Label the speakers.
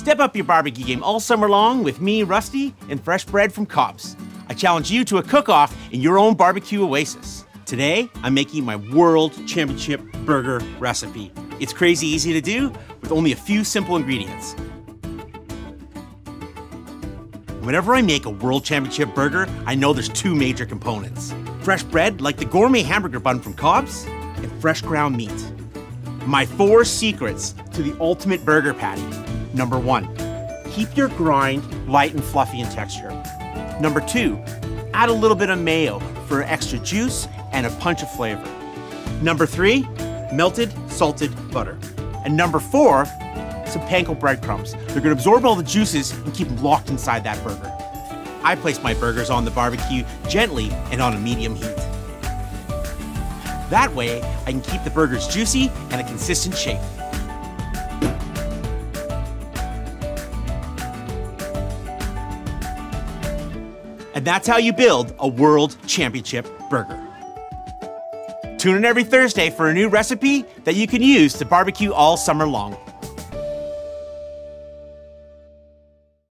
Speaker 1: Step up your barbecue game all summer long with me, Rusty, and fresh bread from COBS. I challenge you to a cook off in your own barbecue oasis. Today, I'm making my World Championship Burger recipe. It's crazy easy to do with only a few simple ingredients. Whenever I make a World Championship burger, I know there's two major components fresh bread, like the gourmet hamburger bun from COBS, and fresh ground meat. My four secrets to the ultimate burger patty. Number one, keep your grind light and fluffy in texture. Number two, add a little bit of mayo for extra juice and a punch of flavor. Number three, melted salted butter. And number four, some panko breadcrumbs. They're gonna absorb all the juices and keep them locked inside that burger. I place my burgers on the barbecue gently and on a medium heat. That way, I can keep the burgers juicy and a consistent shape. And that's how you build a World Championship burger. Tune in every Thursday for a new recipe that you can use to barbecue all summer long.